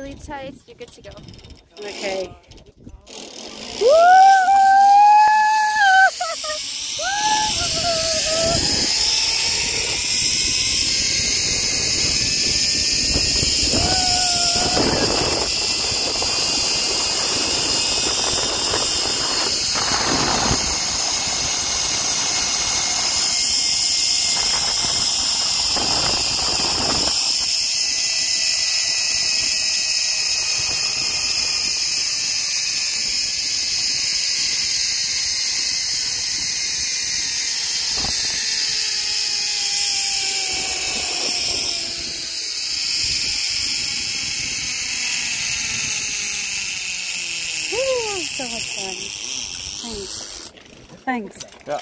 Really tight. You're good to go. Okay. So much fun. Thanks. Thanks. Ja.